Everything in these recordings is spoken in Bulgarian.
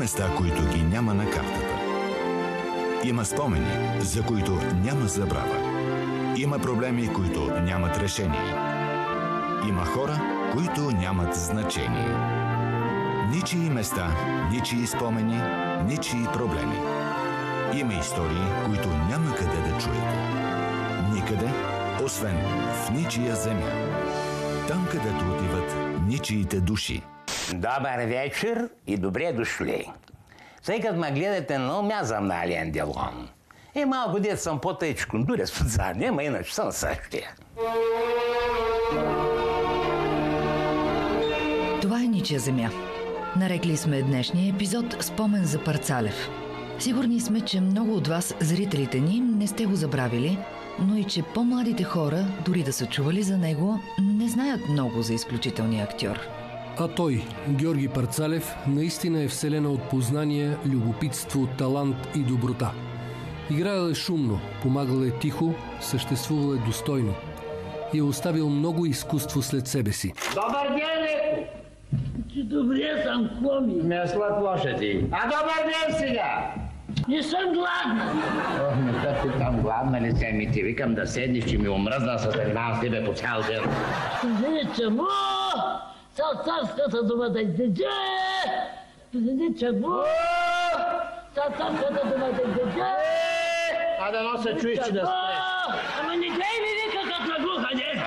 места, които ги няма на картата. Има спомени, за които няма забрава. Има проблеми, които нямат решение. Има хора, които нямат значение. Ничии места, ничии спомени, ничии проблеми. Има истории, които няма къде да чуете. Никъде, освен в ничия земя. Там, където отиват ничиите души. Добър вечер и добре дошли. Тъй като ме гледате, но мязам на Ален Делон. И малко дет съм по-тъй дуре с задния, ма иначе съм същия. Това е ничия земя. Нарекли сме днешния епизод Спомен за Парцалев. Сигурни сме, че много от вас, зрителите ни, не сте го забравили, но и че по-младите хора, дори да са чували за него, не знаят много за изключителния актьор. А той, Георги Парцалев, наистина е вселена от познание, любопитство, талант и доброта. Играел е шумно, помагал е тихо, съществувал е достойно и е оставил много изкуство след себе си. Добър ден, Леко! Ти добре съм, какво ми? Не слад лошади. А добър ден сега! Не съм гладна. Ох, не те питам, гладна ли се ми ти викам да седнеш, че ми омръзна с занимавам с тебе по цял ден. Му! Царската дума да изтече! Чему! Са царската дума да изтече! А да носа чуеш, че да спреш. Ама не гледай ми вика като на глуха, не!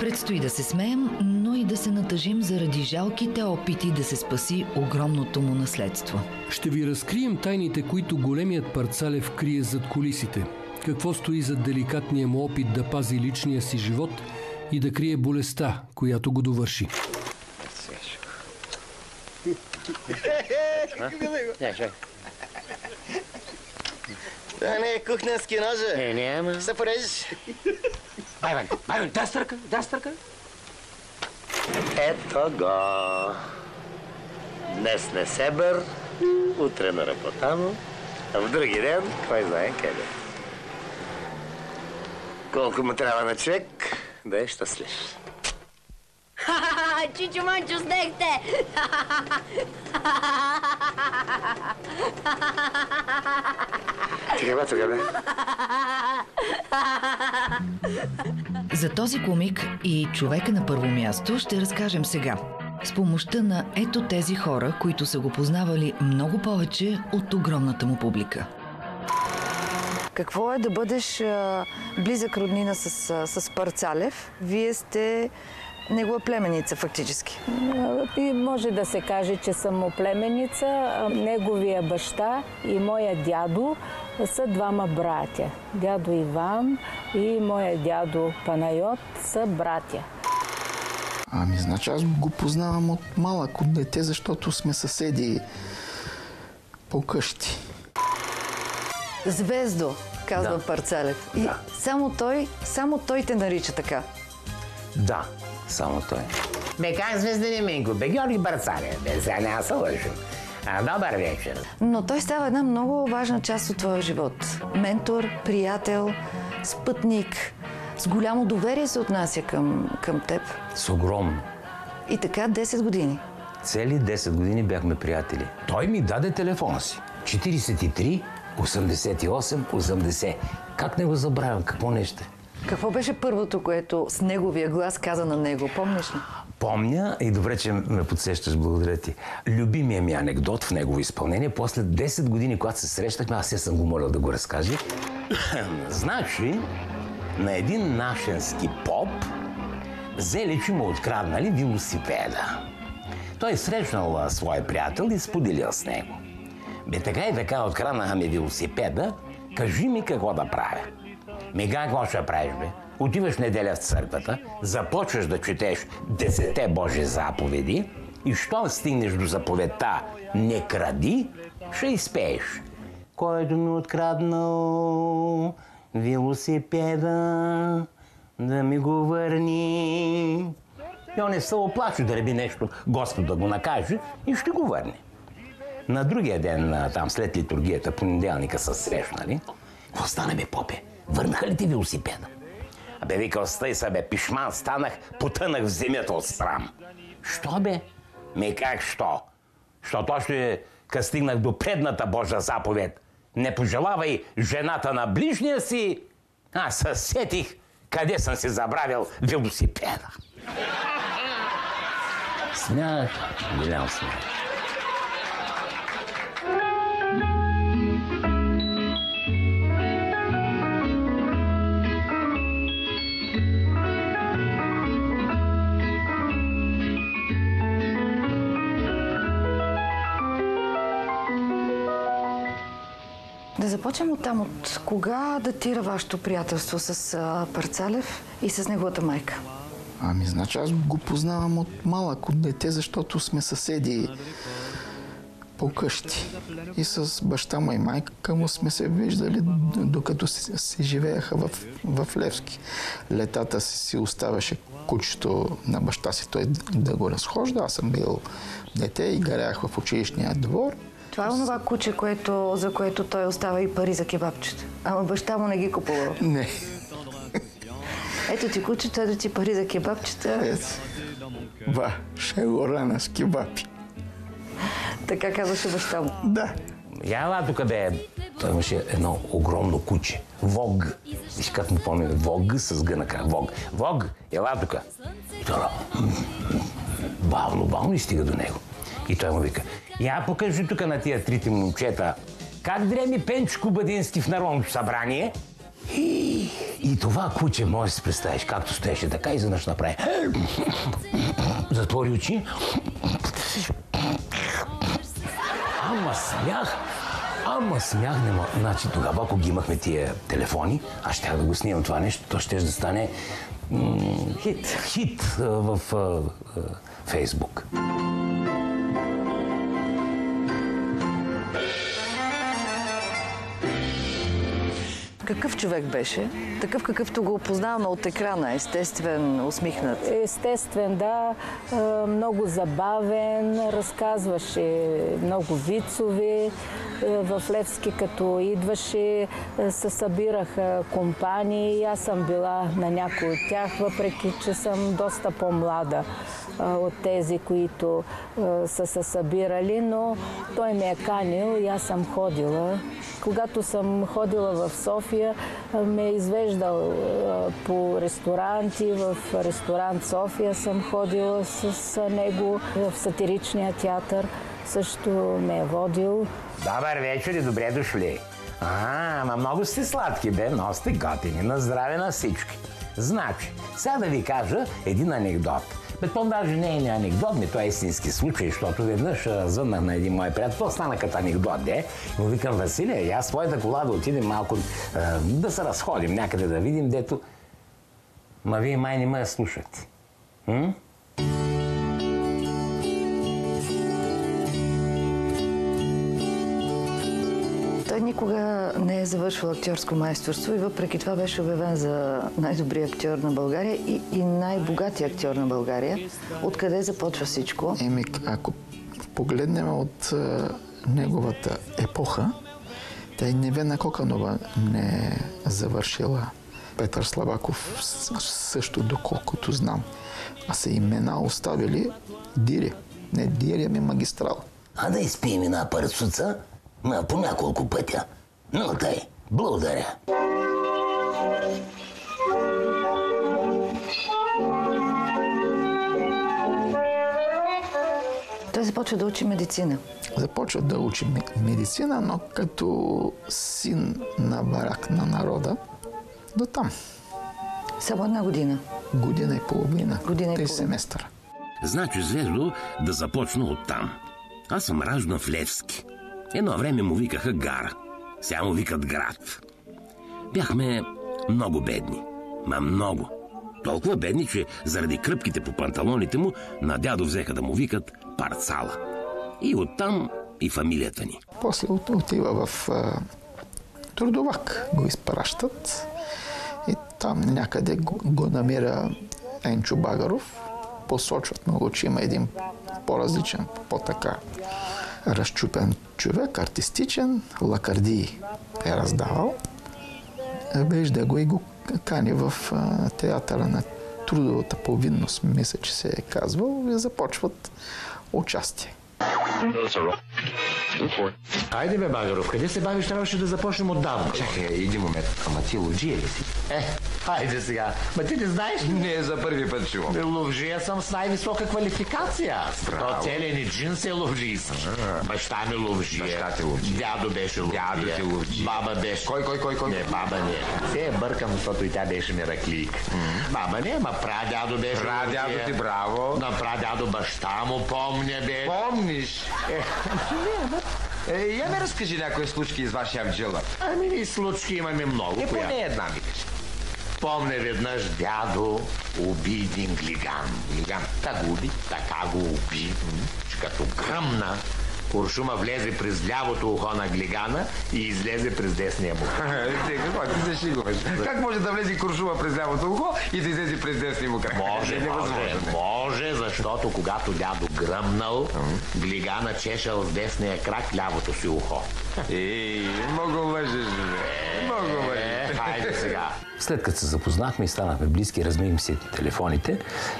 Предстои да се смеем, но и да се натъжим заради жалките опити да се спаси огромното му наследство. Ще ви разкрием тайните, които големият Парцалев крие зад колисите. Какво стои зад деликатния му опит да пази личния си живот и да крие болестта, която го довърши. Да, не, кухненски ножа. е, няма. Се порежеш. Айван, Айван, дай стърка, дай стърка. Ето го. Днес не се бър, утре на работа му, а в други ден, кой знае къде. Колко му трябва на човек да е щастлив. Чичо Манчо, снехте! Къде тогава? За този комик и човека на първо място ще разкажем сега. С помощта на ето тези хора, които са го познавали много повече от огромната му публика. Какво е да бъдеш близък роднина с, с Парцалев? Вие сте негова племеница, фактически. И може да се каже, че съм му племеница. Неговия баща и моя дядо са двама братя. Дядо Иван и моя дядо Панайот са братя. Ами, значи аз го познавам от малък, от дете, защото сме съседи по къщи. Звездо, казва Да. Парцалев. И Да. само той, само той те нарича така. Да, само той. Бе, как звездани Минко? Бе, Георги Барцалев. Бе, сега няма се лъжим. А, добър вечер. Но той става една много важна част от твоя живот. Ментор, приятел, спътник. С голямо доверие се отнася към, към теб. С огромно. И така 10 години. Цели 10 години бяхме приятели. Той ми даде телефона си. 43 88 80. Как не го забравям? Какво нещо? Какво беше първото, което с неговия глас каза на него? Помниш ли? Помня и добре, че ме подсещаш, благодаря ти. Любимия ми анекдот в негово изпълнение, после 10 години, когато се срещахме, аз се съм го молил да го разкаже. значи, на един нашенски поп, взели, че му откраднали велосипеда. Той срещнал а, свой приятел и споделил с него. Бе така и така откраднаха ми велосипеда, кажи ми какво да правя. Ми какво ще правиш, бе? Отиваш неделя в църквата, започваш да четеш десете Божи заповеди и щом стигнеш до заповедта не кради, ще изпееш. Който ми откраднал велосипеда, да ми го върни. И он не се оплаче да реби нещо, Господ да го накаже и ще го върне. На другия ден, там след литургията, понеделника са срещнали. Какво стана бе, попе? Върнаха ли ти велосипеда? Абе, викал, стай са, бе, пишман станах, потънах в земята от срам. Що бе? Ми как що? Защото още като стигнах до предната Божа заповед, не пожелавай жената на ближния си, аз се сетих къде съм си забравил велосипеда. Смях, голям смях. Започнем от там. От кога датира вашето приятелство с а, Парцалев и с неговата майка? Ами, значи аз го познавам от малък, от дете, защото сме съседи по къщи. И с баща му и майка му сме се виждали, докато си, си живееха в, в Левски. Летата си, си оставяше кучето на баща си, той да го разхожда. Аз съм бил дете и гарях в училищния двор. Това е онова куче, което, за което той остава и пари за кебабчета. Ама баща му не ги купува. Не. Ето ти кучето, ето ти пари за кебабчета. Ето. Ба, ще го рана с кебапи. Така казваше баща му. Да. Яла тук бе. Той имаше едно огромно куче. Вог. Виж как му помня. Вог с гъна Вог. Вог, ела тук. И той бавно, бавно и стига до него. И той му вика, я покажи тук на тия трите момчета как дреми Пенчко Бъдински в Народното събрание. И, и това куче, може да си представиш, както стоеше така, изведнъж направи. Затвори очи. Ама смях. Ама смях не мога. Значи тогава, ако ги имахме тия телефони, аз ще да го снимам това нещо, то ще да стане хит, хит в Фейсбук. Какъв човек беше? Такъв какъвто го опознаваме от екрана, естествен, усмихнат. Естествен, да. Е, Много забавен, разказваше много вицове. Е, В Левски, като идваше, е, се събираха компании. Аз съм била на някой от тях, въпреки че съм доста по-млада от тези, които са се събирали, но той ме е канил и аз съм ходила. Когато съм ходила в София, е, ме е извеждал по ресторанти. В ресторант София съм ходила с него. В сатиричния театър също ме е водил. Добър вечер и добре дошли. А, ама много сте сладки, бе, много сте готини. На здраве на всички. Значи, сега да ви кажа един анекдот. Бе, то даже не е анекдот, ми то е истински случай, защото веднъж звъннах на един мой приятел, то стана като анекдот, де. Му викам, Василия, аз своята кола да отидем малко а, да се разходим някъде да видим, дето... Ма вие май не ме слушате. М? Никога не е завършил актьорско майсторство и въпреки това беше обявен за най-добрия актьор на България и, и най-богатия актьор на България. Откъде започва всичко? Еми, ако погледнем от а, неговата епоха, тя и Невена Коканова не е завършила. Петър Слабаков също, доколкото знам. А са имена оставили Дири. Не Дири, ами магистрал. А да изпием една парцуца, по няколко пътя. Но тъй, благодаря. Той започва да учи медицина. Започва да учи ме- медицина, но като син на барак на народа, до там. Само една година. Година и половина. Година и Три половина. семестъра. Значи, Звездо, да започна оттам. Аз съм раждан в Левски. Едно време му викаха Гара. Сега му викат град. Бяхме много бедни. Ма много. Толкова бедни, че заради кръпките по панталоните му на дядо взеха да му викат Парцала. И оттам и фамилията ни. После от- отива в а, Трудовак, го изпращат и там някъде го, го намира Енчо Багаров. Посочват му го, че има един по-различен, по-така разчупен човек, артистичен, лакардии е раздавал. Вижда го и го кани в а, театъра на трудовата повинност, мисля, че се е казвал, и започват участие. Айде бе, Багаров, къде се бавиш? Трябваше да започнем отдавна. Чакай, един момент. Ама ти ловджия ли си? Е, айде сега. Ма ти не знаеш ли? Не, за първи път чувам. Ловжия съм с най-висока квалификация. Браво. То целият ни джинс е ловжийски. Баща ми ловжия. Баща ти ловджия. Дядо беше ловжия. Дядо ти ловджия. Баба беше. Кой, кой, кой, кой? Не, баба не. Се я бъркам, защото и тя беше мираклик. Баба не, ма прадядо беше Прадядо ти, браво. На прадядо баща му помня бе. Помниш? Е, я ми разкажи някои случки из вашия авджила. Ами случки имаме много. Е, коя? поне една ми кажи. Помня веднъж дядо уби един глиган. Глиган. Как го уби? Така го уби, че като гръмна, куршума влезе през лявото ухо на глигана и излезе през десния му. Ти, какво? Ти се шигуваш. Как може да влезе куршума през лявото ухо и да излезе през десния му крак? Може, може, може, защото когато дядо гръмнал, глигана чешал с десния крак лявото си ухо. Ей, много лъжеш, бе. Много лъжеш. Хайде сега. След като се запознахме и станахме близки, размихме си телефоните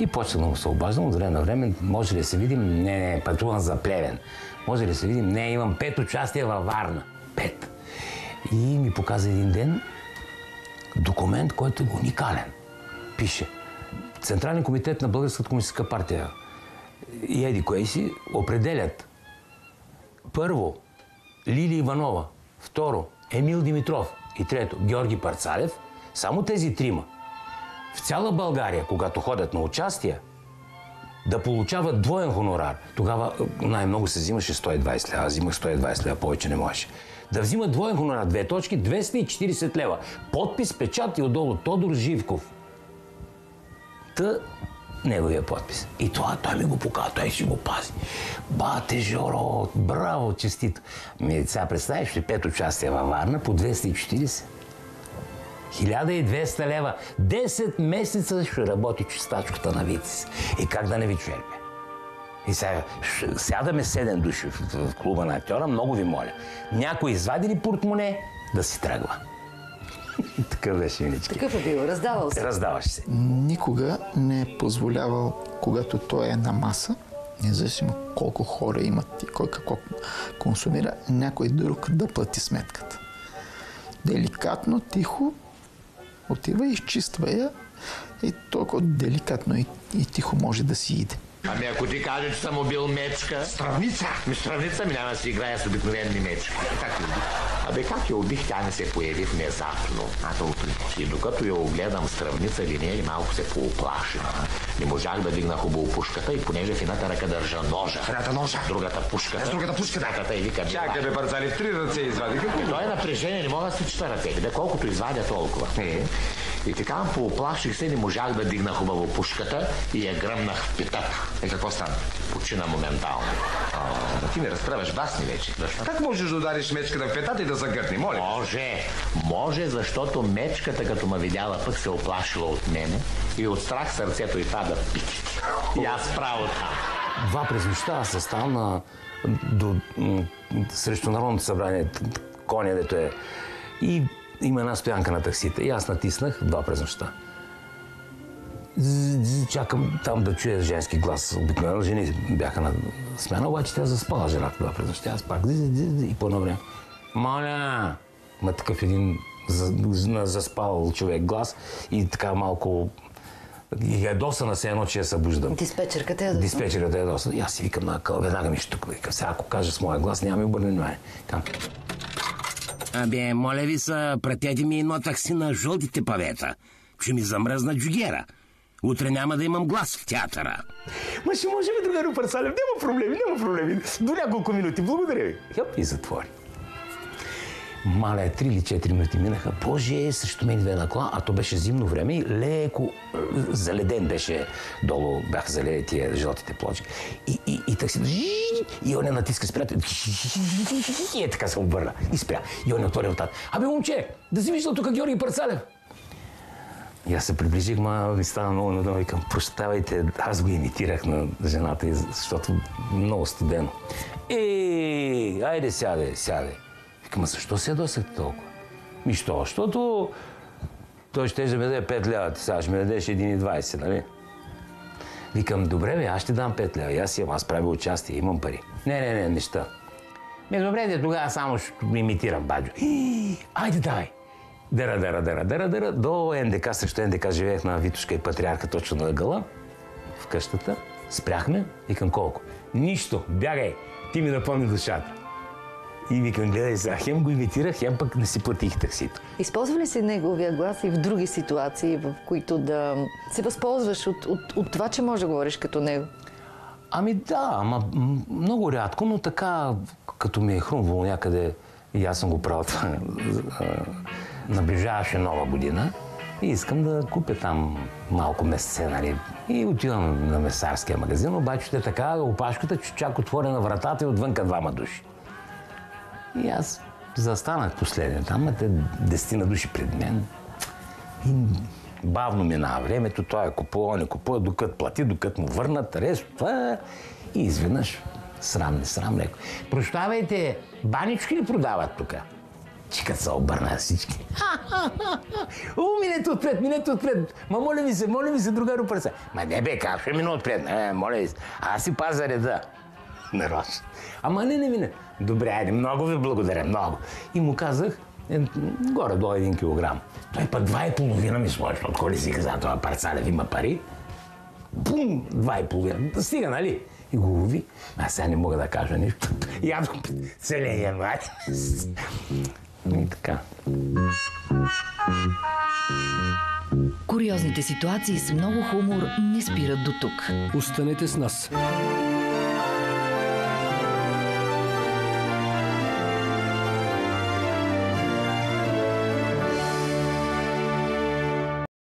и почнах да му се обаждам от време на време. Може ли да се видим? Не, не, пътувам за Плевен. Може ли да се видим? Не, имам пет участия във Варна. Пет. И ми показа един ден документ, който е уникален. Пише Централен комитет на Българската комунистическа партия и еди кое си определят първо Лили Иванова, второ Емил Димитров и трето Георги Парцалев, само тези трима в цяла България, когато ходят на участие, да получават двоен хонорар. Тогава е, най-много се взимаше 120 лева. Аз взимах 120 лева, повече не можеше. Да взимат двоен хонорар, две точки, 240 лева. Подпис, печат и отдолу Тодор Живков. Та неговия подпис. И това той ми го показва, той си го пази. Бате, Жоро, браво, честито. Ми, сега представиш ли пет участия във Варна по 240? 1200 лева. 10 месеца ще работи чистачката на Витис. И как да не ви чуем? И сега сядаме седем души в, в клуба на актьора, много ви моля. Някой извади ли портмоне да си тръгва. Такъв беше Минички. Такъв е бил, раздавал се. Раздаваш се. Никога не е позволявал, когато той е на маса, независимо колко хора имат и кой какво консумира, някой друг да плати сметката. Деликатно, тихо, отива и изчиства я и толкова деликатно и, и тихо може да си иде. Ами ако ти кажеш, че съм убил мечка... Стравница? Ми стравница ми няма да си играя с обикновени мечки. Как убих? Абе как я убих, тя не се появи внезапно. А толкова. И докато я огледам стравница или не, и малко се пооплаших. Не можах да дигна хубаво пушката и понеже в едната ръка държа ножа. Едната ножа? Другата пушката. С другата пушката? Тата и вика, Чакай, бе, парцали, в три ръце извади. Какво? той е напрежение, не мога да си чета ръцете. Бе, колкото извадя толкова. Е. И така пооплаших се, не можах да дигна хубаво пушката и я гръмнах в питата. Е, какво стана? Почина моментално. А, ти не разправяш басни вече. Как можеш да удариш мечката в петата и да загъртни, моля? Може, може, защото мечката, като ме видяла, пък се оплашила от мене и от страх сърцето и пада пики. И аз право там. Два през нощта аз се стана на, до, м, срещу Народното събрание, коня, дето е. И има една стоянка на таксита. И аз натиснах два през нощта. Чакам там да чуя женски глас. Обикновено жени бяха на смяна, обаче тя заспала жената два през нощта. Аз пак и по едно време. Моля! Ма такъв един за- за- заспал човек глас и така малко ядосана се едно, че я събуждам. Диспетчерката е да Диспетчерът е доста. И аз си викам веднага ми штуква. Викам, сега ако кажа с моя глас, няма ми обърне внимание. Абе, моля ви се, пратете ми едно такси на жълтите павета, че ми замръзна джугера. Утре няма да имам глас в театъра. Ма ще може ли, другарю Парсалев? Няма проблеми, няма проблеми. До няколко минути. Благодаря ви. Хъп и затвори. Маля, три или четири минути минаха. Боже, срещу мен две на кола, а то беше зимно време и леко е, заледен беше долу, бяха заледени тия жълтите плочки. И, и, и такси, и он я натиска спря. И е така се обърна. И спря. И он я отвори вратата. Абе, момче, да си виждал тук Георги Парцалев. И аз се приближих, ма ми стана много надолу. Викам, прощавайте, аз го имитирах на жената, и- защото много студено. Ей, айде сяде, сяде. Викам, защо се ядосахте толкова? Ми що? Защото Той ще ми даде 5 лева, ти сега ще ми дадеш 1,20, нали? Викам, добре бе, аз ще дам 5 лева. И Аз имам, аз правя участие, имам пари. Не, не, не, неща. Ми, добре, де, тогава само ще имитирам баджо. Айде, давай. Дъра, дъра, дъра, дъра, дъра. До НДК, срещу НДК живеех на Витушка и Патриарха точно на гъла. В къщата. Спряхме. Викам колко? Нищо. Бягай. Ти ми напълни душата. И викам, гледай сега, хем го имитирах, хем пък не си платих таксито. Използва ли си неговия глас и в други ситуации, в които да се възползваш от, от, от това, че можеш да говориш като него? Ами да, ама много рядко, но така, като ми е хрумвало някъде, и аз съм го правил това, а, наближаваше нова година и искам да купя там малко месце, нали. И отивам на месарския магазин, обаче те така, опашката, че чак отворена вратата и отвънка двама души. И аз застанах последен там, те десетина души пред мен. И бавно минава времето, той е купува, не купува, докато плати, докато му върнат, рез, това е. И изведнъж, срам, не срам, леко. Прощавайте, банички ли продават тук? Чикът се обърна всички. О, минете отпред, минете отпред. Ма моля ви се, моля ви се, другаро пръса. Ма не бе, как ще мина отпред? Не, моля ви се. Аз си пазя реда. Нарочно. Ама не, не мине. Добре, айде, много ви благодаря, много. И му казах, е, горе до един килограм. Той пък два и половина ми сложи, от коли си каза, това парцалев има пари. Бум, два и половина. Да стига, нали? И го лови. Аз сега не мога да кажа нищо. Ядох целия януари. И така. Куриозните ситуации с много хумор не спират до тук. Останете с нас.